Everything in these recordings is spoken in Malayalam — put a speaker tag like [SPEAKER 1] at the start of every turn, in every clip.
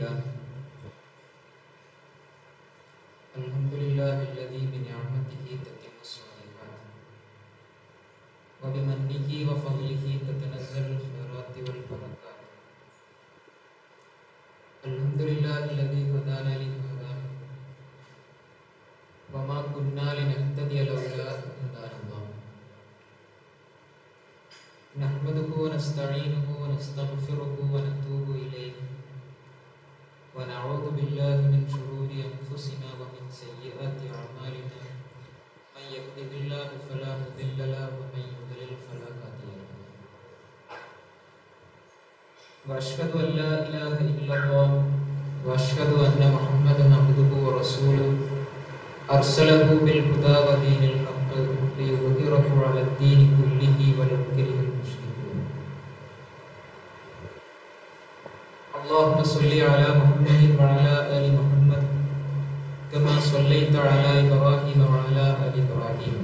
[SPEAKER 1] done. ونعوذ بالله من شرور أنفسنا ومن سيئات أعمالنا من يهده الله فلا مضل له ومن يضلل فلا هادي له وأشهد أن لا إله إلا الله وأشهد أن محمدا عبده ورسوله أرسله بالهدى ودين الحق ليظهره على الدين كله اللهم صل على محمد وعلى آل محمد كما صليت على إبراهيم وعلى آل إبراهيم.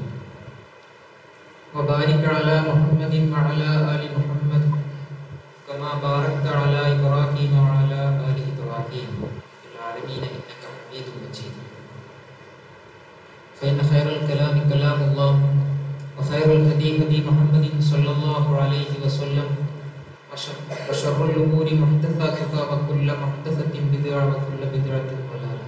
[SPEAKER 1] وبارك على محمد وعلى آل محمد كما باركت على إبراهيم وعلى آل إبراهيم. في العالمين إنك حميد مجيد. فإن خير الكلام كلام الله، وخير الهدي هدي محمد صلى الله عليه وسلم. وشر الأمور محدثاتها وكل محدثة بدعة وكل بدعة ضلالة.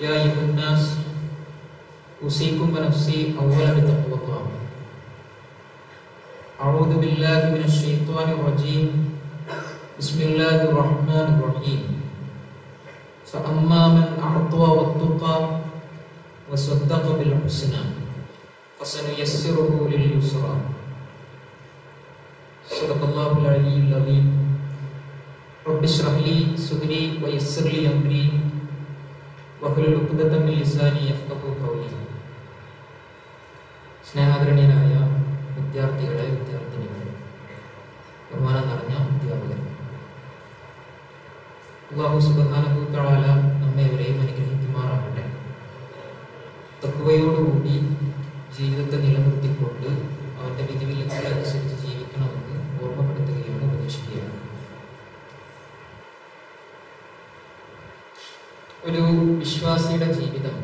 [SPEAKER 1] يا أيها الناس أوصيكم ونفسي أولا بتقوى الله. أعوذ بالله من الشيطان الرجيم. بسم الله الرحمن الرحيم. فأما من أعطى واتقى وصدق بالحسنى. فسنيسره لليسرى صدق الله العلي العظيم رب اشرح لي صدري ويسر لي أمري واحلل عقدة من لساني يفقهوا قولي സ്നേഹാദരണീയനായ വിദ്യാർത്ഥികളെ വിദ്യാർത്ഥിനികളെ ബഹുമാനം നിറഞ്ഞ അധ്യാപകർ അള്ളാഹു സുബ്ഹാനഹു തആല നമ്മെ എവരെയും അനുഗ്രഹിക്കുമാറാകട്ടെ നിലനിർത്തിക്കൊണ്ട് അവന്റെ വിധിവിലക്കുകൾ അനുസരിച്ച് ജീവിക്കണമെന്ന് ഓർമ്മപ്പെടുത്തുകയാണ് ഉപദേശിക്കുകയാണ്. ഒരു വിശ്വാസിയുടെ ജീവിതം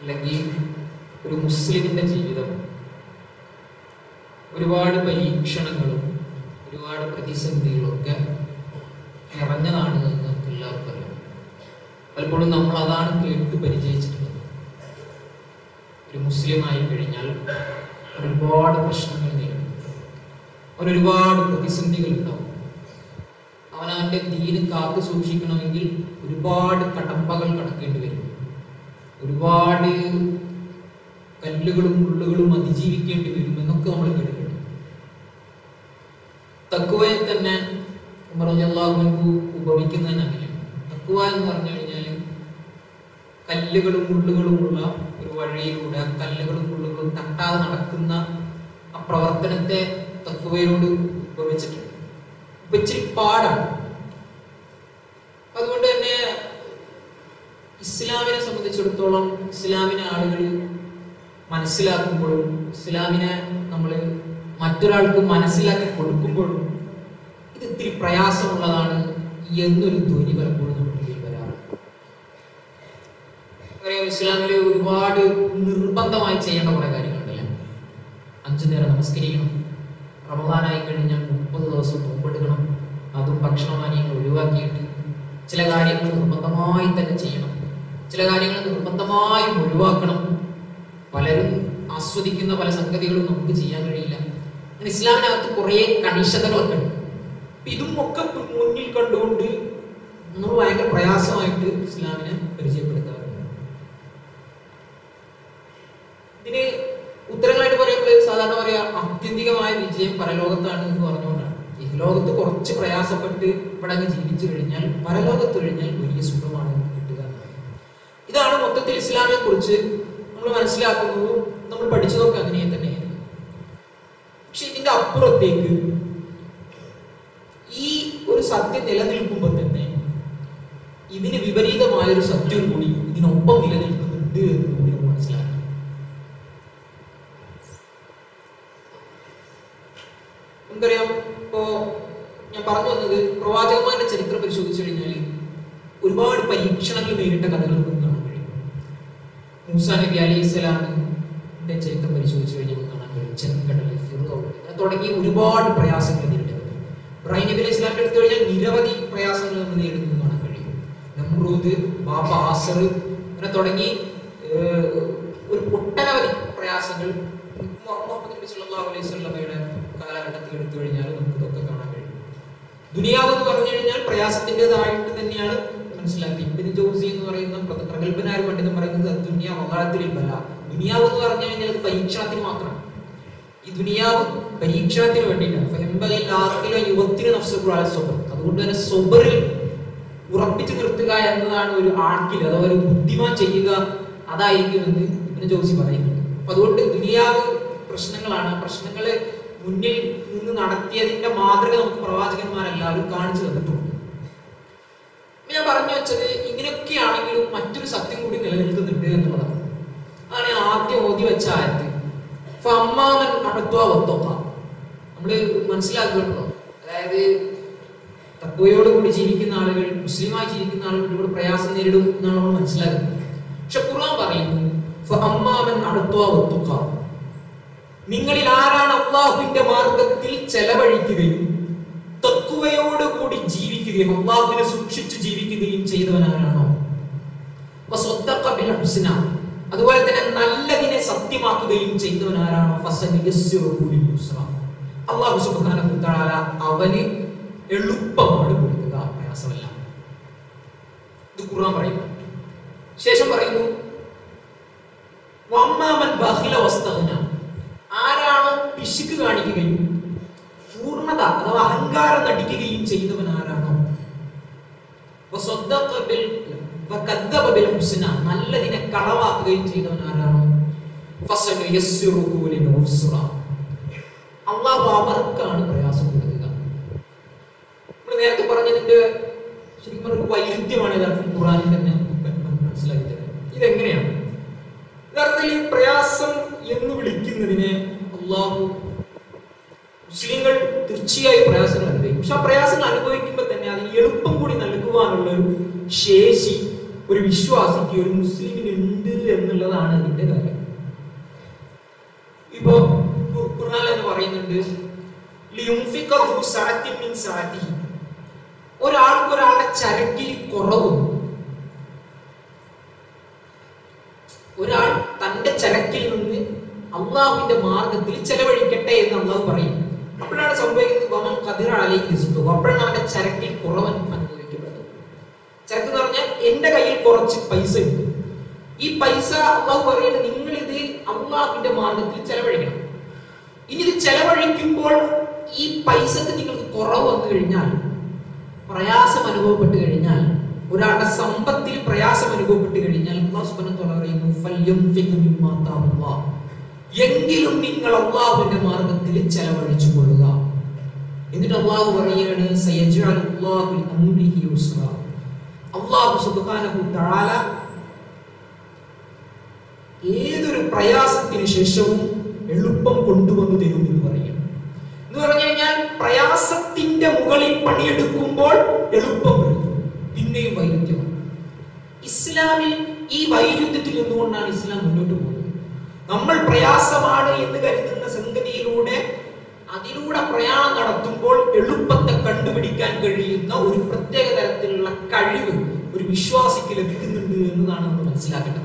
[SPEAKER 1] അല്ലെങ്കിൽ ഒരു മുസ്ലിമിന്റെ ജീവിതം ഒരുപാട് പരീക്ഷണങ്ങളും ഒരുപാട് പ്രതിസന്ധികളും ഒക്കെ നിറഞ്ഞതാണ് എന്ന് നമുക്ക് എല്ലാവർക്കും അറിയാം. പലപ്പോഴും നമ്മൾ അതാണ് കേട്ട് പരിചയിച്ചിട്ടുള്ളത്. ഒരു മുസ്ലിമായി കഴിഞ്ഞാൽ ഒരുപാട് പ്രശ്നങ്ങൾ നേരിടും. അവൻ ഒരുപാട് പ്രതിസന്ധികൾ ഉണ്ടാവും. അവൻ അവന്റെ ദീന് കാത്തു സൂക്ഷിക്കണമെങ്കിൽ ഒരുപാട് കടമ്പകൾ കടക്കേണ്ടി വരും. ഒരുപാട് കല്ലുകളും ഉള്ളുകളും അതിജീവിക്കേണ്ടി വരും എന്നൊക്കെ നമ്മൾ കേട്ടിട്ടുണ്ട്. തക്കുവയെ തന്നെ ഉമർ അങ്ങനെയാണ് തക്കുവ എന്ന് പറഞ്ഞു കല്ലുകളും മുള്ളുകളുമുള്ള ഒരു വഴിയിലൂടെ കല്ലുകളും മുള്ളുകളും തട്ടാതെ നടക്കുന്ന ആ പ്രവർത്തനത്തെ തത്വയിലോട് ഉപമിച്ചിട്ടുണ്ട്. ഇപ്പൊ ഇച്ചിരി പാടാണ് അതുകൊണ്ട് തന്നെ ഇസ്ലാമിനെ സംബന്ധിച്ചിടത്തോളം ഇസ്ലാമിനെ ആളുകൾ മനസ്സിലാക്കുമ്പോഴും ഇസ്ലാമിനെ നമ്മൾ മറ്റൊരാൾക്ക് മനസ്സിലാക്കി കൊടുക്കുമ്പോഴും ഇത് ഇത്തിരി പ്രയാസമുള്ളതാണ് എന്നൊരു ധ്വനി പലപ്പോഴും നമ്മുടെ ഉള്ളിൽ വരാറുണ്ട് പറയാം ഇസ്ലാമിൽ ഒരുപാട് നിർബന്ധമായി ചെയ്യേണ്ട കുറെ കാര്യങ്ങളുണ്ടല്ലേ? അഞ്ചു നേരം നമസ്കരിക്കണം. റമദാനായി കഴിഞ്ഞാൽ മുപ്പത് ദിവസം നോമ്പെടുക്കണം അതും ഭക്ഷണപാനീയങ്ങൾ ഒഴിവാക്കിയിട്ട് ചില കാര്യങ്ങൾ നിർബന്ധമായി തന്നെ ചെയ്യണം. ചില കാര്യങ്ങൾ നിർബന്ധമായും ഒഴിവാക്കണം. പലരും ആസ്വദിക്കുന്ന പല സംഗതികളും നമുക്ക് ചെയ്യാൻ കഴിയില്ല. ഇസ്ലാമിനകത്ത് കുറേ കണിശതകളൊക്കെ ഉണ്ട്. ഇതും ഒക്കെ മുന്നിൽ കണ്ടുകൊണ്ട് നമ്മൾ ഭയങ്കര പ്രയാസമായിട്ട് ഇസ്ലാമിനെ പരിചയപ്പെടുത്താറുണ്ട്. ഇതിന് ഉത്തരങ്ങളായിട്ട് പറയുമ്പോൾ സാധാരണ പറയാ ആത്യന്തികമായ വിജയം പരലോകത്താണ് എന്ന് പറഞ്ഞുകൊണ്ടാണ്. ഈ ലോകത്ത് കുറച്ച് പ്രയാസപ്പെട്ട് ഇവിടെ അങ്ങ് ജീവിച്ചു കഴിഞ്ഞാൽ പരലോകത്ത് കഴിഞ്ഞാൽ വലിയ സുഖമാണ് കിട്ടുക ഇതാണ് മൊത്തത്തിൽ ഇസ്ലാമിനെ കുറിച്ച് നമ്മൾ മനസ്സിലാക്കുന്നതും നമ്മൾ പഠിച്ചതൊക്കെ അങ്ങനെ തന്നെയായിരുന്നു. പക്ഷെ ഇതിന്റെ അപ്പുറത്തേക്ക് ഈ ഒരു സത്യം നിലനിൽക്കുമ്പോൾ തന്നെ ഇതിന് വിപരീതമായ ഒരു സത്യം കൂടി ഇതിനൊപ്പം നിലനിൽക്കുന്നുണ്ട് എന്ന് കൂടി മനസ്സിലാക്കണം. നമുക്കറിയാം ഇപ്പോ ഞാൻ പറഞ്ഞു വന്നത് പ്രവാചകന്മാരുടെ ചരിത്രം പരിശോധിച്ചു കഴിഞ്ഞാൽ ഒരുപാട് പരീക്ഷണങ്ങൾ നേരിട്ട കഥകൾ നമുക്ക് കാണാൻ കഴിയും മൂസാ നബി അലൈഹി സ്വലാമിന്റെ ചരിത്രം പരിശോധിച്ചു കഴിഞ്ഞാൽ കാണാൻ കഴിയും. ഫിറോൻ തുടങ്ങി ഒരുപാട് പ്രയാസങ്ങൾ നേരിട്ടത് ഇബ്രാഹിം നബി അലൈഹി സ്വലാമിന്റെ എടുത്തു കഴിഞ്ഞാൽ നിരവധി പ്രയാസങ്ങൾ നമ്മൾ നേരിടുന്നത് കാണാൻ കഴിയും. നമ്രൂദ് ബാബ ആസർ അങ്ങനെ തുടങ്ങി ഒരു ഒട്ടനവധി പ്രയാസങ്ങൾ മുഹമ്മദ് നബി സല്ലല്ലാഹു അലൈഹി വസല്ലമയുടെ കാലഘട്ടത്തിൽ എടുത്തു കഴിഞ്ഞാൽ നമുക്ക് ഇതൊക്കെ കാണാൻ കഴിയും. ദുനിയാവ് എന്ന് പറഞ്ഞു കഴിഞ്ഞാൽ പ്രയാസത്തിന്റെതായിട്ട് തന്നെയാണ് മനസ്സിലാക്കി. ഇബിന് ജോസി എന്ന് പറയുന്ന പ്ര- പ്രഗത്ഭനായ പണ്ഡിതൻ പറയുന്നത് ദുനിയാവ് വകാലത്തിൽ ബല ദുനിയാവ് എന്ന് പറഞ്ഞു കഴിഞ്ഞാൽ അത് പരീക്ഷണത്തിന് മാത്രമാണ്. ഈ ദുനിയാവ് പരീക്ഷണത്തിന് വേണ്ടിയിട്ടാണ്. യുവത്തിന് നഫ്സുകളായ സ്വബർ അതുകൊണ്ട് തന്നെ സ്വബറിൽ ഉറപ്പിച്ചു നിർത്തുക എന്നതാണ് ഒരു ആക്കിൽ അഥവാ ഒരു ബുദ്ധിമാൻ ചെയ്യുക അതായിരിക്കും എന്ന് ഇബിന് ജോസി പറയുന്നുണ്ട് അപ്പൊ അതുകൊണ്ട് ദുനിയാവ് പ്രശ്നങ്ങളാണ്. പ്രശ്നങ്ങളെ പ്രശ്നങ്ങൾ മുന്നിൽ നിന്ന് നടത്തിയതിന്റെ മാതൃക നമുക്ക് പ്രവാചകന്മാരെല്ലാവരും കാണിച്ചു തന്നിട്ടുണ്ട്. ഞാൻ പറഞ്ഞു വെച്ചത് ഇങ്ങനെയൊക്കെയാണെങ്കിലും മറ്റൊരു സത്യം കൂടി നിലനിൽക്കുന്നുണ്ട് എന്നുള്ളതാണ്. അതാണ് ആദ്യം ഓതി വെച്ച ആയത്ത്. അമ്മാമൻ അടത്വ നമ്മൾ മനസ്സിലാക്കുന്നുണ്ടോ അതായത് തത്വയോടുകൂടി ജീവിക്കുന്ന ആളുകൾ മുസ്ലിമായി ജീവിക്കുന്ന ആളുകൾ ഒരുപാട് പ്രയാസം നേരിടും എന്നാണ് നമ്മൾ മനസ്സിലാക്കുന്നത്. പക്ഷെ ഖുർആൻ പറയുന്നു അമ്മാമൻ അടത്വ വത്തോക്ക നിങ്ങളിൽ ആരാണ് അള്ളാഹുവിന്റെ മാർഗത്തിൽ ചെലവഴിക്കുകയും തക്കുവയോടുകൂടി ജീവിക്കുകയും അള്ളാഹുവിനെ സൂക്ഷിച്ചു ജീവിക്കുകയും ബിൽ ഹുസ്ന. അതുപോലെ തന്നെ നല്ലതിനെ സത്യമാക്കുകയും യുസ്ര. അള്ളാഹു തആല അവന് എളുപ്പമാണ് കൊടുക്കുക പ്രയാസമല്ല ഇത് ഖുർആൻ പറയുന്നു ശേഷം പറയുന്നു വമ്മാമൻ ബഖില വസ്തഗ്ന. ആരാണോ പിശുക്ക് കാണിക്കുകയും പൂർണത അഥവാ അഹങ്കാരം നടിക്കുകയും ചെയ്യുന്നവൻ ആരാണോ. നല്ലതിനെ കളവാക്കുകയും ചെയ്തവൻ ആരാണോ. അള്ളാഹു അവർക്കാണ് പ്രയാസം കൊടുക്കുക നമ്മൾ നേരത്തെ പറഞ്ഞതിന്റെ ശരിക്കും ഒരു വൈരുദ്ധ്യമാണ് യഥാർത്ഥത്തിൽ ഖുറാനിൽ തന്നെ മനസ്സിലാക്കി തരുന്നത് ഇതെങ്ങനെയാണ് ഈ പ്രയാസം എന്ന് വിളിക്കുന്നതിനെ അള്ളാഹു മുസ്ലിങ്ങൾ തീർച്ചയായും പ്രയാസങ്ങൾ അനുഭവിക്കും. പക്ഷെ ആ പ്രയാസങ്ങൾ അനുഭവിക്കുമ്പോൾ തന്നെ അതിന് എളുപ്പം കൂടി നൽകുവാനുള്ള ഒരു ശേഷി ഒരു വിശ്വാസിക്ക് ഒരു മുസ്ലിമിന് ഉണ്ട് എന്നുള്ളതാണ് അതിന്റെ കാര്യം. ഇപ്പോ എന്ന് പറയുന്നുണ്ട്. ഒരാൾക്ക് ഒരാളുടെ ചരക്കിൽ കുറവും. ഒരാൾ തന്റെ ചരക്കിൽ നിന്ന് അള്ളാഹുവിന്റെ മാർഗത്തിൽ ചെലവഴിക്കട്ടെ എന്ന് അള്ളാഹു പറയും അപ്പോഴാണ് സംഭവിക്കുന്നത് വമൻ. അപ്പോഴാണ് അവന്റെ ചരക്കിൽ കുറവൻ അനുഭവിക്കപ്പെടുന്നത് ചരക്ക് എന്ന് പറഞ്ഞാൽ എന്റെ കയ്യിൽ കുറച്ച് പൈസ ഉണ്ട് ഈ പൈസ അള്ളാഹു പറയുന്നത് നിങ്ങൾ ഇത് അള്ളാഹുവിന്റെ മാർഗത്തിൽ ചെലവഴിക്കണം ഇനി ഇത് ചെലവഴിക്കുമ്പോൾ ഈ പൈസക്ക് നിങ്ങൾക്ക് കുറവ് വന്നു കഴിഞ്ഞാൽ പ്രയാസം അനുഭവപ്പെട്ട് കഴിഞ്ഞാൽ ഒരാളുടെ സമ്പത്തിൽ പ്രയാസം അനുഭവപ്പെട്ട് കഴിഞ്ഞാൽ അള്ളാഹു സുബ്ഹാനഹു പറയുന്നു "ഫല്യംഫിഖ് മിമ്മാ ആതാഹുല്ലാഹ്." എങ്കിലും നിങ്ങൾ അള്ളാഹുവിന്റെ മാർഗത്തിൽ ചെലവഴിച്ചു കൊള്ളുക. എന്നിട്ട് അള്ളാഹു പറയുകയാണ്. അള്ളാഹു സുബ്ഹാനഹു തആല ഏതൊരു പ്രയാസത്തിന് ശേഷവും എളുപ്പം കൊണ്ടുവന്നു തരും എന്ന് പറയും എന്ന് പറഞ്ഞു കഴിഞ്ഞാൽ പ്രയാസത്തിന്റെ മുകളിൽ പണിയെടുക്കുമ്പോൾ എളുപ്പം വരുന്നു പിന്നെയും വൈരുദ്ധ്യമാണ്. ഇസ്ലാമിൽ ഈ വൈരുദ്ധ്യത്തിൽ എന്തുകൊണ്ടാണ് ഇസ്ലാം പ്രയാസമാണ് എന്ന് കരുതുന്ന സംഗതിയിലൂടെ അതിലൂടെ പ്രയാണം നടത്തുമ്പോൾ എളുപ്പത്തെ കണ്ടുപിടിക്കാൻ കഴിയുന്ന ഒരു പ്രത്യേക തരത്തിലുള്ള കഴിവ് ഒരു വിശ്വാസിക്ക് ലഭിക്കുന്നുണ്ട് എന്നതാണ് നമ്മൾ മനസ്സിലാക്കേണ്ടത്.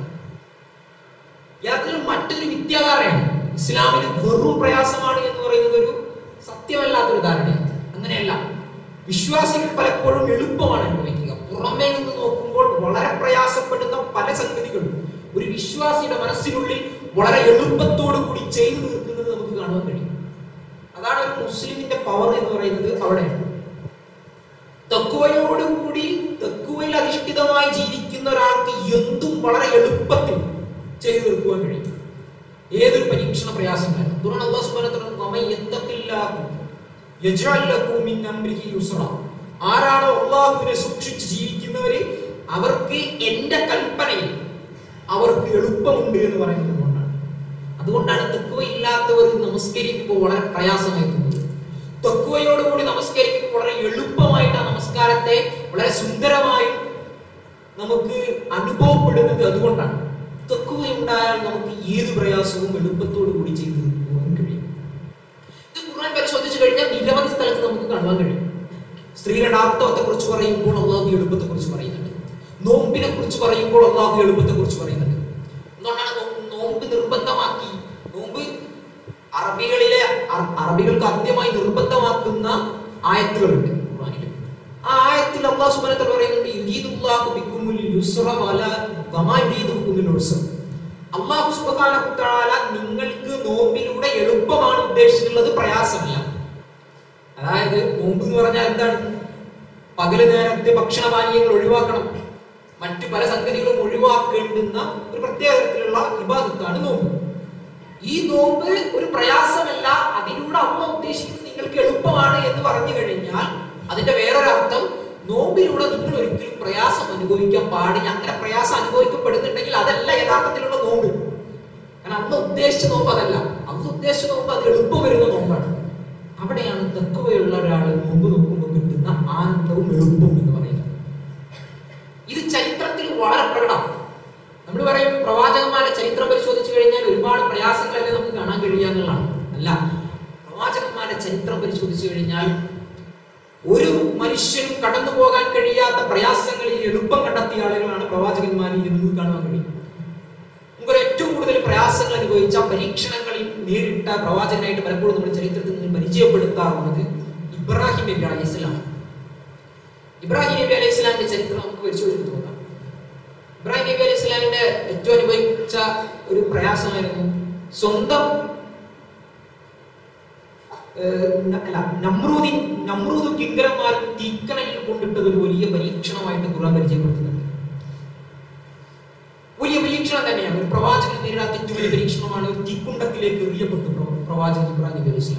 [SPEAKER 1] യാത്ര മറ്റൊരു വിദ്യാധാരയാണ്. ഇസ്ലാമിന് വെറും പ്രയാസമാണ് എന്ന് പറയുന്നത് ഒരു സത്യമല്ലാത്തൊരു ധാരണയാണ്. അങ്ങനെയല്ല. വിശ്വാസികൾ പലപ്പോഴും എളുപ്പമാണ് അനുഭവിക്കുക. പുറമേ നിന്ന് നോക്കുമ്പോൾ വളരെ പ്രയാസപ്പെടുന്ന പല സംഗതികളും ഒരു വിശ്വാസിയുടെ മനസ്സിനുള്ളിൽ വളരെ എളുപ്പത്തോടു കൂടി ചെയ്തു തീർക്കുന്നത് നമുക്ക് കാണാൻ കഴിയും. അതാണ് ഒരു മുസ്ലിമിന്റെ പവർ എന്ന് പറയുന്നത് അവിടെയാണ് തക്കുവയോടുകൂടി തക്കുവയിൽ അധിഷ്ഠിതമായി ജീവിക്കുന്ന ഒരാൾക്ക് എന്തും വളരെ എളുപ്പത്തിൽ ചെയ്തു തീർക്കുവാൻ കഴിയും. ഏതൊരു പരീക്ഷണ പ്രയാസങ്ങളും അതുകൊണ്ടാണ് അല്ലാഹു സുബ്ഹാനഹു വ തആല "വമൻ യത്തഖില്ലാഹു യജ്അൽ ലഹു മിൻ അംരിഹി യുസ്റ." ആരാണോ അള്ളാഹുവിനെ സൂക്ഷിച്ച് ജീവിക്കുന്നവര് അവർക്ക് എന്റെ കൽപ്പനയിൽ അവർക്ക് എളുപ്പമുണ്ട് എന്ന് പറയുന്നത് അതുകൊണ്ടാണ് തെക്കുവ ഇല്ലാത്തവർ നമസ്കരിക്കുമ്പോൾ വളരെ പ്രയാസമായി തോന്നുന്നത് തൊക്കുവയോടുകൂടി നമസ്കരിക്കുമ്പോൾ വളരെ എളുപ്പമായിട്ട് ആ നമസ്കാരത്തെ വളരെ സുന്ദരമായി നമുക്ക് അനുഭവപ്പെടുന്നത് അതുകൊണ്ടാണ്. തെക്കുവ ഉണ്ടായാൽ നമുക്ക് ഏത് പ്രയാസവും എളുപ്പത്തോടു കൂടി ചെയ്തു പോകാൻ കഴിയും. ഇത് ഖുർആൻ പരിശോധിച്ചു കഴിഞ്ഞാൽ നിരവധി സ്ഥലത്ത് നമുക്ക് കാണുവാൻ കഴിയും. സ്ത്രീകളുടെ ആർത്തവത്തെ കുറിച്ച് പറയുമ്പോൾ അള്ളാഹു എളുപ്പത്തെ കുറിച്ച് പറയുന്നുണ്ട്. നോമ്പിനെ കുറിച്ച് പറയുമ്പോൾ അള്ളാഹു എളുപ്പത്തെ കുറിച്ച് പറയുന്നുണ്ട്. എന്തുകൊണ്ടാണ് നോമ്പ് നിർബന്ധമാക്കി. നോമ്പ് അറബികളിലെ അറബികൾക്ക് ആദ്യമായി നിർബന്ധമാക്കുന്ന ആയത്തുകളുണ്ട് ആ ആയത്തിൽ അള്ളാഹു സുബ്ഹാനഹു പറയുന്നുണ്ട് യുരീദുല്ലാഹു ബിക്കുമുൽ യുസ്റ വല വമാ യുരീദു ബിക്കുമുൽ അള്ളാഹു സുബ്ഹാനഹു തആല നിങ്ങൾക്ക് നോമ്പിലൂടെ എളുപ്പമാണ് ഉദ്ദേശിച്ചിട്ടുള്ളത് പ്രയാസമല്ല. അതായത് നോമ്പ് എന്ന് പറഞ്ഞാൽ എന്താണ്? പകൽ നേരത്തെ ഭക്ഷണപാനീയങ്ങൾ ഒഴിവാക്കണം. മറ്റു പല സംഗതികളും ഒഴിവാക്കേണ്ടുന്ന ഒരു പ്രത്യേക തരത്തിലുള്ള വിവാദത്താണ് നോമ്പ്. ഈ നോമ്പ് ഒരു പ്രയാസമല്ല അതിലൂടെ അമ്മ ഉദ്ദേശിക്കുന്നത് നിങ്ങൾക്ക് എളുപ്പമാണ് എന്ന് പറഞ്ഞു കഴിഞ്ഞാൽ അതിന്റെ വേറൊരർത്ഥം നോമ്പിലൂടെ നിങ്ങൾ ഒരിക്കലും പ്രയാസം അനുഭവിക്കാൻ പാടില്ല. അങ്ങനെ പ്രയാസം അനുഭവിക്കപ്പെടുന്നുണ്ടെങ്കിൽ അതല്ല യഥാർത്ഥത്തിലുള്ള നോമ്പ്. കാരണം അന്ന് ഉദ്ദേശിച്ച നോമ്പ് അതല്ല. അന്ന് ഉദ്ദേശിച്ച നോമ്പ് അത് എളുപ്പം വരുന്ന നോമ്പാണ്. അവിടെയാണ് തെക്കുവയുള്ള ഒരാൾ നോമ്പ് നോക്കുമ്പോൾ കിട്ടുന്ന ആനന്ദവും എളുപ്പവും എന്ന് പറയുന്നത് ഇത് ചരിത്രത്തിൽ വളരെ പ്രകടമാണ് നമ്മൾ പറയും പ്രവാചകന്മാരുടെ ചരിത്രം പരിശോധിച്ചു കഴിഞ്ഞാൽ ഒരുപാട് പ്രയാസങ്ങളല്ലേ നമുക്ക് കാണാൻ കഴിയുക എന്നുള്ളതാണ്. അല്ല പ്രവാചകന്മാരുടെ ചരിത്രം പരിശോധിച്ചു കഴിഞ്ഞാൽ ഒരു മനുഷ്യനും കടന്നു പോകാൻ കഴിയാത്ത പ്രയാസങ്ങളിൽ എളുപ്പം കണ്ടെത്തിയ ആളുകളാണ് പ്രവാചകന്മാരിൽ നമുക്ക് കാണാൻ കഴിയും നമുക്ക് ഏറ്റവും കൂടുതൽ പ്രയാസങ്ങൾ അനുഭവിച്ച പരീക്ഷണങ്ങളിൽ നേരിട്ട പ്രവാചകനായിട്ട് പലപ്പോഴും നമ്മൾ ചരിത്രത്തിൽ നിന്ന് പരിചയപ്പെടുത്താറുള്ളത് ഇബ്രാഹിം നബി അലൈഹി ഇസ്ലാം ഇബ്രാഹിം നബി അലൈഹി ഇസ്ലാമിന്റെ ചരിത്രം നമുക്ക് പരിശോധിച്ച് നോക്കാം. ഇബ്രാഹിം നബി അലൈഹി ഏറ്റവും അനുഭവിച്ച ഒരു പ്രയാസമായിരുന്നു. സ്വന്തം അല്ല നമ്രൂദി നമ്രൂദും കിങ്കരന്മാരും തീക്കനലിൽ കൊണ്ടിട്ടത് ഒരു വലിയ പരീക്ഷണമായിട്ട് ഖുർആൻ പരിചയപ്പെടുത്തുന്നുണ്ട്. വലിയ പരീക്ഷണം തന്നെയാണ്. ഒരു പ്രവാചകൻ നേരിടാത്ത ഏറ്റവും വലിയ പരീക്ഷണമാണ് തീക്കുണ്ടത്തിലേക്ക് എറിയപ്പെട്ടു പ്രവാചകൻ ഇബ്രാഹിം നബി അലൈഹി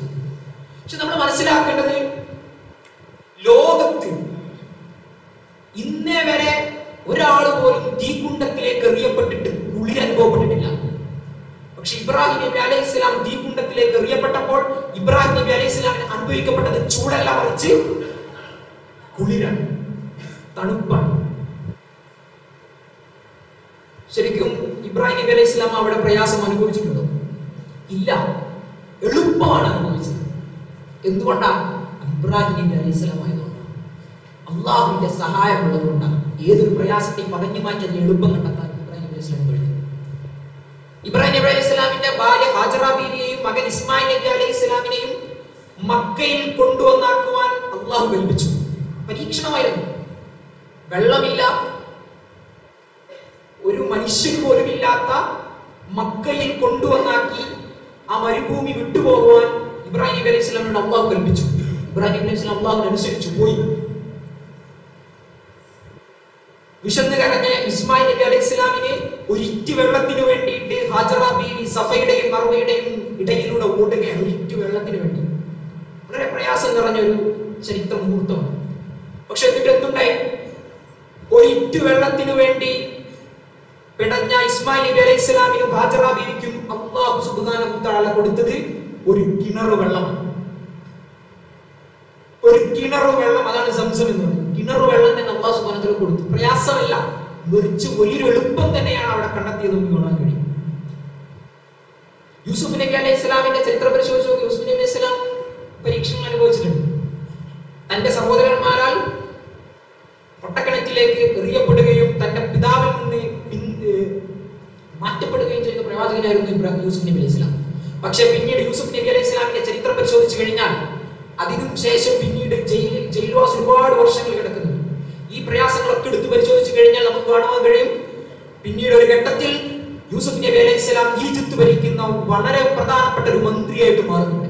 [SPEAKER 1] പക്ഷെ നമ്മൾ മനസ്സിലാക്കേണ്ടത് ലോക ലോകത്ത് ഇന്നേ വരെ ഒരാൾ പോലും തീക്കുണ്ടത്തിലേക്ക് എറിയപ്പെട്ടിട്ട് കുളി അനുഭവപ്പെട്ടിട്ടില്ല. പക്ഷെ ഇബ്രാഹിം നബി അലൈഹി ഇസ്ലാം തീക്കുണ്ടത്തിലേക്ക് എറിയപ്പെട്ടപ്പോൾ ഇബ്രാഹിം നബി അലൈഹി ഇസ്ലാമിന് അനുഭവിക്കപ്പെട്ടത് ചൂടല്ല മറിച്ച് കുളിരാണ് തണുപ്പാണ്. ശരിക്കും ഇബ്രാഹിം നബി അലൈഹി ഇസ്ലാം അവിടെ പ്രയാസം അനുഭവിച്ചിട്ടുണ്ടോ? ഇല്ല. എളുപ്പമാണ് അനുഭവിച്ചത്. എന്തുകൊണ്ടാണ് ഇബ്രാഹിം നബി അലൈഹി ഇസ്ലാം ആയതുകൊണ്ടാണ് അള്ളാഹുവിന്റെ സഹായം ഉള്ളതുകൊണ്ടാണ്. ഏതൊരു പ്രയാസത്തെയും പതഞ്ഞു മാറ്റി അതിന് എളുപ്പം കണ്ടെത്താൻ ഇബ്രാഹിം നബി ഇസ്ലാം കഴിഞ്ഞു. ഇബ്രാഹിം നബി അലൈഹി ഇസ്ലാമിന്റെ ഭാര്യ ഹാജറ ബീവിയെയും മകൻ ഇസ്മായിൽ നബി അലൈഹി ഇസ്ലാമിനെയും മക്കയിൽ കൊണ്ടുവന്നാക്കുവാൻ അള്ളാഹു കൽപ്പിച്ചു. പരീക്ഷണമായിരുന്നു. വെള്ളമില്ല. ഒരു മനുഷ്യന് പോലും ഇല്ലാത്ത മക്കയിൽ കൊണ്ടുവന്നാക്കി ആ മരുഭൂമി വിട്ടുപോകുവാൻ ഇബ്രാഹിം നബി അലൈഹി സ്വലാമിനോട് അള്ളാഹു കൽപ്പിച്ചു. ഇബ്രാഹിം നബി അലൈഹി സ്വലാം അള്ളാഹുവിനനുസരിച്ച് പോയി. വിശന്ന് കരഞ്ഞ ഇസ്മായിൽ നബി അലൈഹി സ്വലാമിന് ഒരിറ്റ് വെള്ളത്തിന് വേണ്ടിയിട്ട് ഹാജറ ബീവി സഫയുടെയും മറുവയുടെയും ഇടയിലൂടെ ഓടുകയാണ് ഒരിറ്റ് വെള്ളത്തിന് വേണ്ടി. വളരെ പ്രയാസം നിറഞ്ഞ ഒരു ചരിത്ര മുഹൂർത്തമാണ് പക്ഷെ എന്നിട്ട് എന്തുണ്ടായി? ഒരിറ്റ് വെള്ളത്തിന് വേണ്ടി പിടഞ്ഞ ഇസ്മായിൽ നബി അലൈഹി ഇസ്ലാമിനും ഹാജറ ബീവിക്കും അള്ളാഹു തആല കൊടുത്തത് ഒരു കിണർ വെള്ളമാണ്. ഒരു കിണറു വെള്ളം അതാണ് സംസം എന്ന് പറയുന്നത്. കിണർ വെള്ളം തന്നെ അള്ളാഹു സുബാനത്തിൽ കൊടുത്തു. പ്രയാസമല്ല. വെറിച്ച് വലിയൊരു എളുപ്പം തന്നെയാണ് അവിടെ കണ്ടെത്തിയത് നമുക്ക് കാണാൻ കഴിയും. യൂസുഫ് നബി അലൈഹി സ്വലാമിന്റെ ചരിത്രം പരിശോധിച്ചു നോക്കി. യൂസുഫ് നബി അലൈഹി സ്വലാം പരീക്ഷണങ്ങൾ അനുഭവിച്ചിട്ടുണ്ട്. തന്റെ സഹോദരന്മാരാൽ പൊട്ടക്കിണറ്റിലേക്ക് എറിയപ്പെടുകയും തന്റെ പിതാവിൽ നിന്ന് മാറ്റപ്പെടുകയും ചെയ്ത പ്രവാചകനായിരുന്നു ഇബ്രാഹിം യൂസുഫ് നബി അലൈഹി സ്വലാം. പക്ഷെ പിന്നീട് യൂസുഫ് നബി അലൈഹി സ്വലാമിന്റെ ചരിത്രം പരിശോധിച്ചു കഴിഞ്ഞാൽ അതിനും ശേഷം പിന്നീട് ജയിലിൽ ജയിൽവാസ് ഒരുപാട് വർഷങ്ങൾ കിടക്കുന്നു. ഈ പ്രയാസങ്ങളൊക്കെ എടുത്ത് പരിശോധിച്ചു കഴിഞ്ഞാൽ നമുക്ക് കാണുവാൻ കഴിയും. പിന്നീട് ഒരു ഘട്ടത്തിൽ യൂസഫ് നബി അലൈഹി സ്വലാം ഈജിപ്ത് ഭരിക്കുന്ന വളരെ പ്രധാനപ്പെട്ട ഒരു മന്ത്രിയായിട്ട് മാറുന്നുണ്ട്.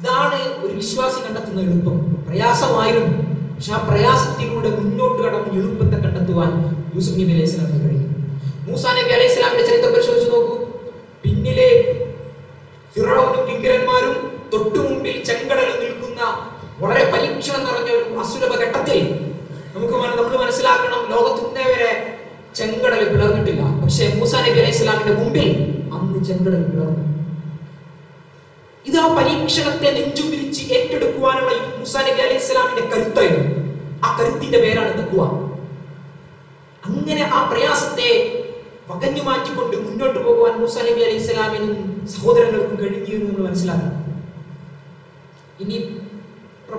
[SPEAKER 1] ഇതാണ് ഒരു വിശ്വാസി കണ്ടെത്തുന്ന എളുപ്പം. പ്രയാസമായിരുന്നു. പക്ഷെ ആ പ്രയാസത്തിലൂടെ മുന്നോട്ട് കടന്ന് എളുപ്പത്തെ കണ്ടെത്തുവാൻ യൂസഫ് നബി അലൈഹി സ്വലാമിന് കഴിഞ്ഞു മൂസാ നബി അലൈഹി സ്വലാമിന്റെ ചരിത്രം പരിശോധിച്ച് നോക്കൂ. പിന്നിലെ ഫിറോനും കിങ്കരന്മാരും തൊട്ടു മുമ്പിൽ ചെങ്കടൽ നിൽക്കുന്ന വളരെ പരീക്ഷണം നിറഞ്ഞ ഒരു അസുലഭ ഘട്ടത്തിൽ നമുക്ക് മന- നമ്മൾ മനസ്സിലാക്കണം ലോകത്തിന്റെ വരെ ചെങ്കടൽ പിളർന്നിട്ടില്ല. പക്ഷേ മൂസ നബി അലൈഹി സ്വലാമിന്റെ മുമ്പിൽ അന്ന് ചെങ്കടൽ പിളർന്നു. ഇത് ആ പരീക്ഷണത്തെ നെഞ്ചു പിരിച്ച് ഏറ്റെടുക്കുവാനുള്ള മൂസ നബി അലൈഹി സ്വലാമിന്റെ കരുത്തായിരുന്നു ആ കരുത്തിന്റെ പേരാണ് തക്കുവ അങ്ങനെ ആ പ്രയാസത്തെ പകഞ്ഞു മാറ്റിക്കൊണ്ട് മുന്നോട്ട് പോകുവാൻ മൂസ നബി അലൈഹി സ്വലാമിനും സഹോദരങ്ങൾക്കും കഴിഞ്ഞു എന്ന് മനസ്സിലാക്കണം ഇനി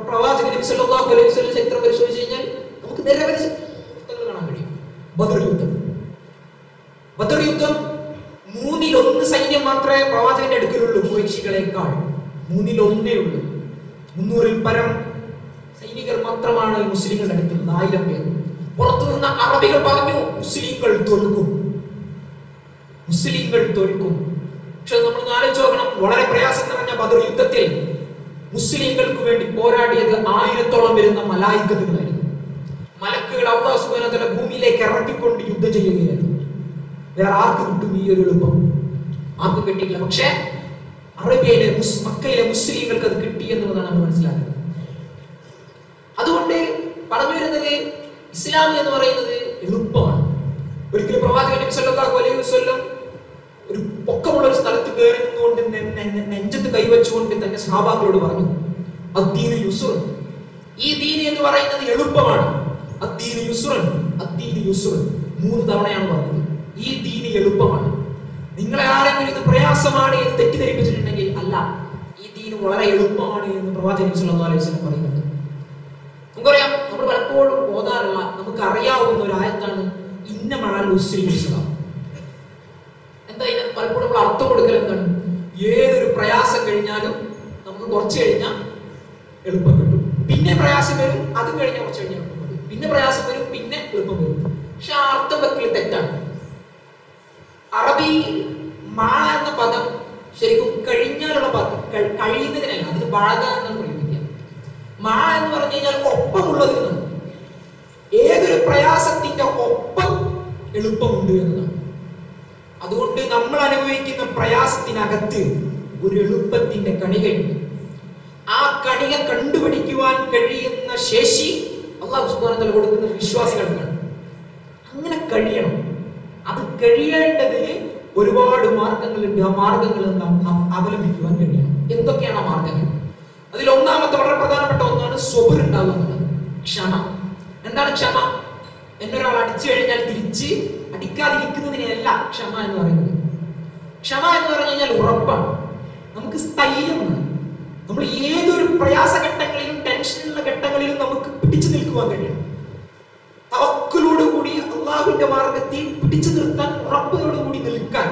[SPEAKER 1] പ്രവാചക നബി സല്ലല്ലാഹു അലൈഹി വസല്ലം ചരിത്രം പരിശോധിച്ച് കഴിഞ്ഞാൽ നമുക്ക് നിരവധി ബദർ യുദ്ധം. ബദർ യുദ്ധം മൂന്നിൽ ഒന്ന് സൈന്യം മാത്രമേ പ്രവാചകന്റെ അടുക്കലുള്ളൂ കുറേശികളെക്കാൾ മൂന്നിലൊന്നേ ഉള്ളൂ മുന്നൂറിൽ പരം സൈനികർ മാത്രമാണ് മുസ്ലിങ്ങളുടെ അടുത്തുള്ളത് ആയിരം പേർ. പുറത്തു അറബികൾ പറഞ്ഞു മുസ്ലിങ്ങൾ തോൽക്കും മുസ്ലിങ്ങൾ തോൽക്കും പക്ഷെ നമ്മൾ ആലോചിച്ച് നോക്കണം വളരെ പ്രയാസം നിറഞ്ഞ ബദർ യുദ്ധത്തിൽ മുസ്ലിങ്ങൾക്ക് വേണ്ടി പോരാടിയത് ആയിരത്തോളം വരുന്ന മലായിക്കത്തുകളായിരുന്നു. മലക്കുകൾ അള്ളാഹു ഭൂമിയിലേക്ക് ഇറക്കിക്കൊണ്ട് യുദ്ധം ചെയ്യുകയായിരുന്നു വേറെ ആർക്ക് കിട്ടും ഈ ഒരു എളുപ്പം. ആർക്കും കിട്ടിയില്ല പക്ഷേ അറേബ്യയിലെ മക്കയിലെ മുസ്ലിങ്ങൾക്ക് അത് കിട്ടി എന്നുള്ളതാണ് നമ്മൾ മനസ്സിലാക്കുന്നത്. അതുകൊണ്ട് പറഞ്ഞു വരുന്നത് ഇസ്ലാം എന്ന് പറയുന്നത് എളുപ്പമാണ്. ഒരിക്കലും പ്രവാചകൻ നബി സല്ലല്ലാഹു അലൈഹി ഒരു പൊക്കമുള്ള ഒരു സ്ഥലത്ത് കയറി നിന്നുകൊണ്ട് നെഞ്ചത്ത് കൈവച്ചുകൊണ്ട് തന്നെ സഹാബാക്കളോട് പറഞ്ഞു അദ്ദീന് യുസുർ. ഈ ദീൻ എന്ന് പറയുന്നത് എളുപ്പമാണ്. മൂന്ന് തവണയാണ് പറഞ്ഞത്. ഈ ദീന് എളുപ്പമാണ്. നിങ്ങളെ ആരെങ്കിലും ഇത് പ്രയാസമാണ് എന്ന് തെറ്റിദ്ധരിപ്പിച്ചിട്ടുണ്ടെങ്കിൽ അല്ല ഈ ദീന് വളരെ എളുപ്പമാണ് എന്ന് പ്രവാചകൻ വസല്ലം പറയുന്നുണ്ട്. നമുക്കറിയാം നമ്മൾ പലപ്പോഴും ഓതാറുള്ള നമുക്ക് അറിയാവുന്ന ഒരു ആയത്താണ് ഇന്ന മഴ ഇസ്ലാം എന്താ ഇതിന് പലപ്പോഴും നമ്മൾ അർത്ഥം കൊടുക്കൽ എന്താണ്? ഏതൊരു പ്രയാസം കഴിഞ്ഞാലും നമുക്ക് കുറച്ച് കഴിഞ്ഞാൽ എളുപ്പം കിട്ടും. പിന്നെ പ്രയാസം വരും അതും കഴിഞ്ഞാൽ കുറച്ച് കഴിഞ്ഞാൽ പിന്നെ പ്രയാസം വരും പിന്നെ എളുപ്പം വരും. പക്ഷെ അർത്ഥം വെക്കൽ തെറ്റാണ്. അറബി മാ എന്ന പദം ശരിക്കും കഴിഞ്ഞാലുള്ള പദം കഴി- കഴിയുന്നതിനല്ല അതിന് ബാധ എന്നാണ് പ്രയോഗിക്കുക മാ എന്ന് പറഞ്ഞു കഴിഞ്ഞാൽ ഒപ്പമുള്ളത് എന്നാണ്. ഏതൊരു പ്രയാസത്തിന്റെ ഒപ്പം എളുപ്പമുണ്ട് എന്നതാണ്. അതുകൊണ്ട് നമ്മൾ അനുഭവിക്കുന്ന പ്രയാസത്തിനകത്ത് ഒരു എളുപ്പത്തിന്റെ കണികയുണ്ട് ആ കണിക കണ്ടുപിടിക്കുവാൻ കഴിയുന്ന ശേഷി അള്ളാഹു സുബാനത്തല കൊടുക്കുന്ന വിശ്വാസികൾക്കാണ് അങ്ങനെ കഴിയണം. അത് കഴിയേണ്ടതിന് ഒരുപാട് മാർഗങ്ങളുണ്ട് ആ മാർഗങ്ങൾ നാം അവ- അവലംബിക്കുവാൻ കഴിയണം. എന്തൊക്കെയാണ് ആ മാർഗങ്ങൾ അതിൽ ഒന്നാമത്തെ വളരെ പ്രധാനപ്പെട്ട ഒന്നാണ് സ്വബർ ഉണ്ടാകുന്നത് ക്ഷമ. എന്താണ് ക്ഷമ? എന്നൊരാൾ അടിച്ചു കഴിഞ്ഞാൽ തിരിച്ച് അടിക്കാതിരിക്കുന്നതിനെയല്ല ക്ഷമ എന്ന് പറയുന്നത്. ക്ഷമ എന്ന് പറഞ്ഞു കഴിഞ്ഞാൽ ഉറപ്പാണ്. നമുക്ക് സ്ഥൈര്യമാണ്. നമ്മൾ ഏതൊരു പ്രയാസ ഘട്ടങ്ങളിലും ടെൻഷനുള്ള ഘട്ടങ്ങളിലും നമുക്ക് നിൽക്കുവാൻ കഴിയണം തവക്കലോടുകൂടി അള്ളാഹുവിന്റെ മാർഗത്തിൽ പിടിച്ചു നിർത്താൻ ഉറപ്പിനോടുകൂടി നിൽക്കാൻ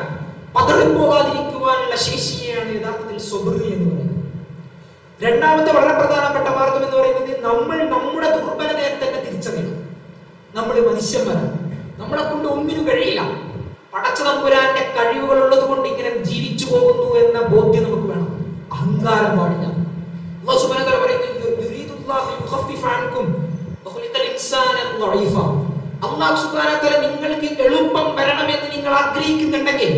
[SPEAKER 1] പതറിപ്പോകാതിരിക്കുവാനുള്ള ശേഷിയാണ് യഥാർത്ഥത്തിൽ സ്വബറി എന്ന് പറയുന്നത്. രണ്ടാമത്തെ വളരെ പ്രധാനപ്പെട്ട മാർഗം എന്ന് പറയുന്നത് നമ്മൾ നമ്മുടെ ദുർബലതയെ തന്നെ തിരിച്ചറിയണം. നമ്മൾ മനുഷ്യന്മാരാണ്. നമ്മളെ കൊണ്ട് ഒന്നിനും കഴിയില്ല. പടച്ച തമ്പുരാന്റെ കഴിവുകൾ ഉള്ളത് കൊണ്ട് ഇങ്ങനെ ജീവിച്ചു പോകുന്നു എന്ന ബോധ്യം നമുക്ക് വേണം. അഹങ്കാരം പാടില്ല. അള്ളാഹു സുബ്ഹാനഹു വ തആല പറയുന്നു അൻകും വ തആല നിങ്ങൾക്ക് എളുപ്പം വരണമെന്ന് നിങ്ങൾ ആഗ്രഹിക്കുന്നുണ്ടെങ്കിൽ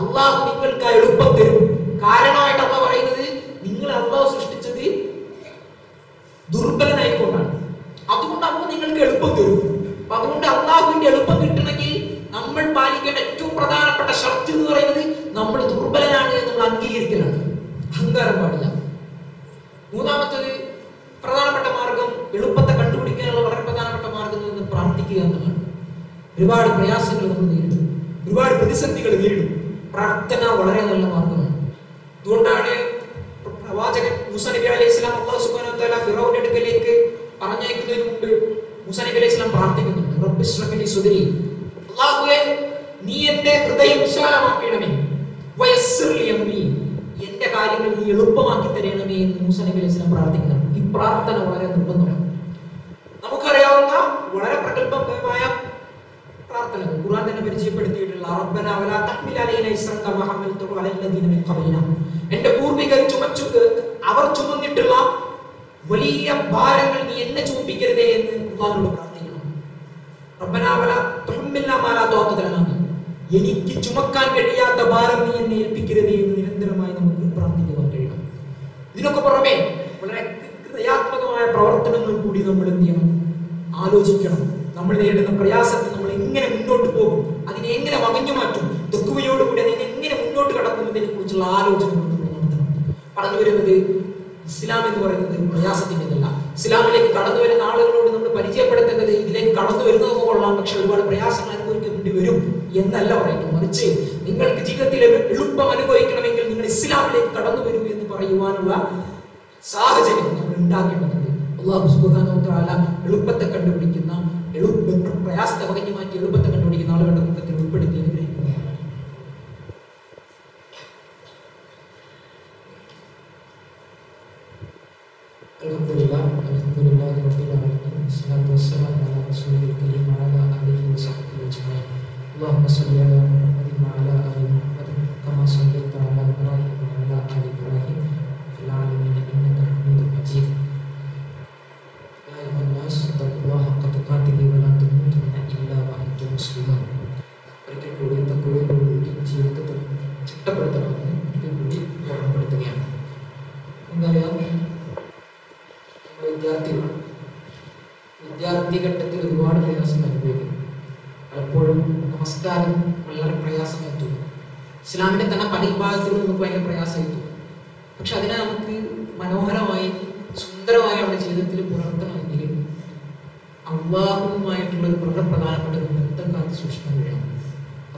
[SPEAKER 1] അള്ളാഹു നിങ്ങൾക്ക് എളുപ്പം തരും. കാരണമായിട്ട് അള്ളാഹ് പറയുന്നത് നിങ്ങൾ അള്ളാഹു സൃഷ്ടിച്ചത് ദുർബലനായിക്കൊണ്ടാണ്. അതുകൊണ്ട് അമ്മ നിങ്ങൾക്ക് എളുപ്പം തരും. അപ്പൊ അതുകൊണ്ട് അള്ളാഹുവിന്റെ എളുപ്പം കിട്ടണമെങ്കിൽ നമ്മൾ പാലിക്കേണ്ട ഏറ്റവും പ്രധാനപ്പെട്ട ഷർത്ത് എന്ന് പറയുന്നത് നമ്മൾ ദുർബലനാണ് എന്നുള്ള അംഗീകരിക്കലാണ്. അഹങ്കാരം പാടില്ല. മൂന്നാമത്തത് പ്രാർത്ഥിക്കുക എന്നുള്ളതാണ് ഒരുപാട് പ്രയാസങ്ങൾ നമ്മൾ നേരിടും. ഒരുപാട് പ്രതിസന്ധികൾ നേരിടും. പ്രാർത്ഥന വളരെ നല്ല മാർഗമാണ്. അതുകൊണ്ടാണ് പ്രവാചകൻ മൂസ നബി അലൈഹി ഇസ്ലാം അള്ളാഹു തആല ഫിറൗന്റെ അടുക്കലേക്ക് പറഞ്ഞയക്കുന്നതിന് മുമ്പ് മൂസ നബി അലൈഹി ഇസ്ലാം പ്രാർത്ഥിക്കുന്നുണ്ട്. റബ്ബി ഇശ്റഹ് ലി അല്ലാഹുവേ നീ എന്റെ ഹൃദയം വിശാലമാക്കണമേ. അംരി. എന്റെ കാര്യങ്ങൾ നീ എളുപ്പമാക്കി തരണമേ എന്ന് മൂസ നബി അലൈഹി ഇസ്ലാം പ്രാർത്ഥിക്കുന്നുണ്ട്. ഈ പ്രാർത്ഥന വളരെ നിർബന്ധമാണ്. നമുക്കറിയാവുന്ന വളരെ പ്രഗത്ഭമായ പ്രാർത്ഥന ഖുർആൻ തന്നെ പരിചയപ്പെടുത്തിയിട്ടുള്ള റബ്ബന വലാ തഹ്മിൽ അലൈന ഇസ്റൻ കമാ മിൻ ഖബലിന എന്റെ പൂർവികർ ചുമച്ചു അവർ ചുമന്നിട്ടുള്ള വലിയ ഭാരങ്ങൾ നീ എന്നെ ചുമപ്പിക്കരുതേ എന്ന് അള്ളാഹുവിനോട് പ്രാർത്ഥിക്കണം റബ്ബന വലാ തുഹമ്മിൽന മാ ലാ ത്വാഖത ലനാ എനിക്ക് ചുമക്കാൻ കഴിയാത്ത ഭാരം നീ എന്നെ ഏൽപ്പിക്കരുതേ എന്ന് നിരന്തരമായി നമുക്ക് പ്രാർത്ഥിക്കുവാൻ കഴിയണം. ഇതിനൊക്കെ പുറമെ വളരെ ക്രിയാത്മകമായ പ്രവർത്തനങ്ങൾ കൂടി നമ്മൾ എന്ത് ചെയ്യണം? ആലോചിക്കണം. നമ്മൾ നേരിടുന്ന പ്രയാസത്തിൽ നമ്മൾ എങ്ങനെ മുന്നോട്ട് പോകും? അതിനെ എങ്ങനെ വകഞ്ഞു മാറ്റും? ദുഃഖവയോടുകൂടി അതിനെ എങ്ങനെ മുന്നോട്ട് കടക്കുന്നതിനെ കുറിച്ചുള്ള ആലോചന പറഞ്ഞു വരുന്നത് ഇസ്ലാം എന്ന് പറയുന്നത് പ്രയാസത്തിന്റെതല്ല. ഇസ്ലാമിലേക്ക് കടന്നു വരുന്ന ആളുകളോട് നമ്മൾ പരിചയപ്പെടുത്തേണ്ടത് ഇതിലേക്ക് കടന്നു വരുന്നതൊക്കെ കൊള്ളാം. പക്ഷെ ഒരുപാട് പ്രയാസങ്ങൾ അനുഭവിക്കേണ്ടി വരും എന്നല്ല പറയുന്നത്. മറിച്ച് നിങ്ങൾക്ക് ജീവിതത്തിൽ എളുപ്പം അനുഭവിക്കണമെങ്കിൽ നിങ്ങൾ ഇസ്ലാമിലേക്ക് കടന്നു വരൂ എന്ന് പറയുവാനുള്ള സാഹചര്യം നമ്മൾ ഉണ്ടാക്കേണ്ടതുണ്ട്. അള്ളാഹു സുബാന എളുപ്പത്തെ കണ്ടുപിടിക്കുന്ന എളുപ്പ പ്രയാസത്തെ വകഞ്ഞു മാറ്റി എളുപ്പത്തെ കണ്ടുപിടിക്കുന്ന ആളുകളുടെ വിദ്യാർത്ഥി ഘട്ടത്തിൽ ഒരുപാട് പ്രയാസം അനുഭവിക്കുന്നു. പലപ്പോഴും നമസ്കാരം വളരെ പ്രയാസമായിട്ടു ഇസ്ലാമിന്റെ തന്നെ പല വിഭാഗത്തിലും നമുക്ക് ഭയങ്കര പ്രയാസമായിട്ടു പക്ഷെ അതിനെ നമുക്ക് മനോഹരമായി സുന്ദരമായി നമ്മുടെ ജീവിതത്തിൽ പുലർത്തണമെങ്കിൽ അള്ളാഹുവുമായിട്ടുള്ള ഒരു വളരെ പ്രധാനപ്പെട്ട ഒരു ബന്ധം കാത്ത് സൂക്ഷിക്കാൻ കഴിയണം.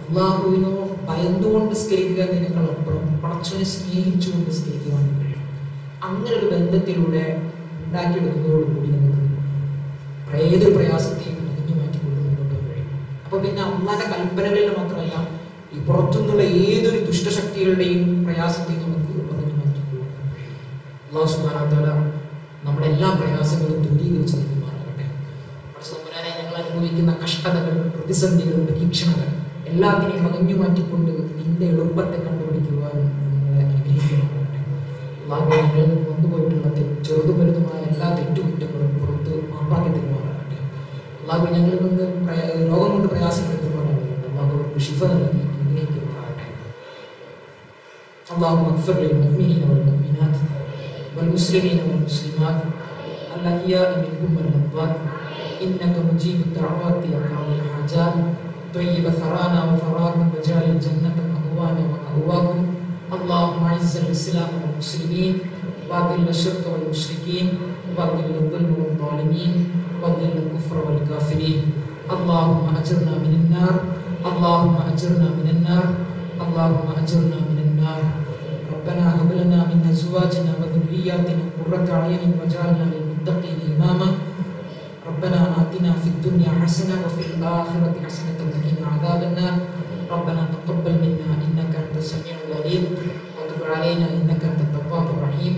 [SPEAKER 1] അള്ളാഹുവിനോ ഭയന്നുകൊണ്ട് സ്നേഹിക്കുക എന്നതിനേക്കാൾ അപ്പുറം പടച്ചവനെ സ്നേഹിച്ചുകൊണ്ട് സ്നേഹിക്കുവാൻ കഴിയണം. അങ്ങനെ ഒരു ബന്ധത്തിലൂടെ ഉണ്ടാക്കിയെടുക്കുന്നതോടുകൂടി നമുക്ക് ഏതൊരു പ്രയാസത്തെയും അണിഞ്ഞു മാറ്റിക്കൊണ്ട് മുന്നോട്ട് പോകാൻ കഴിയും അപ്പൊ പിന്നെ അള്ളാന്റെ കൽപ്പനകളിൽ മാത്രമല്ല ഈ പുറത്തുനിന്നുള്ള ഏതൊരു ദുഷ്ടശക്തികളുടെയും പ്രയാസത്തെയും നമുക്ക് പറഞ്ഞു മാറ്റിക്കൊള്ളാൻ കഴിയും നമ്മുടെ എല്ലാ പ്രയാസങ്ങളും ദൂരീകരിച്ച് നൽകുമാറാകട്ടെ പടച്ചതമ്പുരാനെ ഞങ്ങൾ അനുഭവിക്കുന്ന കഷ്ടതകൾ പ്രതിസന്ധികൾ പരീക്ഷണങ്ങൾ എല്ലാത്തിനെയും അകഞ്ഞു മാറ്റിക്കൊണ്ട് നിന്റെ എളുപ്പത്തെ കണ്ടുപിടിക്കുവാൻ നിങ്ങളെ നിന്ന് വന്നുപോയിട്ടുള്ള ചെറുതും വലുതുമായ എല്ലാ തരുമാറാകട്ടെ അള്ളാഹു ഞങ്ങളിൽ നിന്ന് പ്രയ- രോഗം കൊണ്ട് പ്രയാസപ്പെടുത്തുവാനാണ് അള്ളാഹു അവർക്ക് ശിഫ നൽകി അനുഗ്രഹിക്കുമാറാകട്ടെ اللهم اغفر للمؤمنين والمؤمنات والمسلمين والمسلمات الأحياء منهم والأموات إنك مجيب الدعوات يا قاضي الحاجات طيب ثرانا وثراكم وجعل الجنة مأوانا ومأواكم اللهم أعز الإسلام والمسلمين وأذل الشرك والمشركين وأذل الظلم والظالمين وأذل الكفر والكافرين اللهم أجرنا من النار اللهم أجرنا من النار اللهم أجرنا من النار ربنا هب لنا من أزواجنا وذرياتنا قرة أعين واجعلنا للمتقين إماما ربنا آتنا في الدنيا حسنة وفي الآخرة حسنة وقنا عذاب النار ربنا تقبل منا إنك أنت السميع العليم وتب علينا إنك أنت التواب الرحيم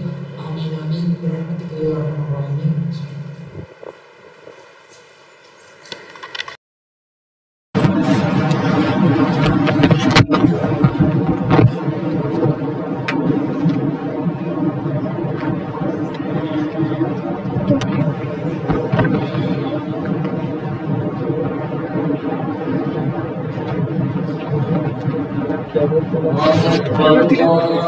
[SPEAKER 2] Lord.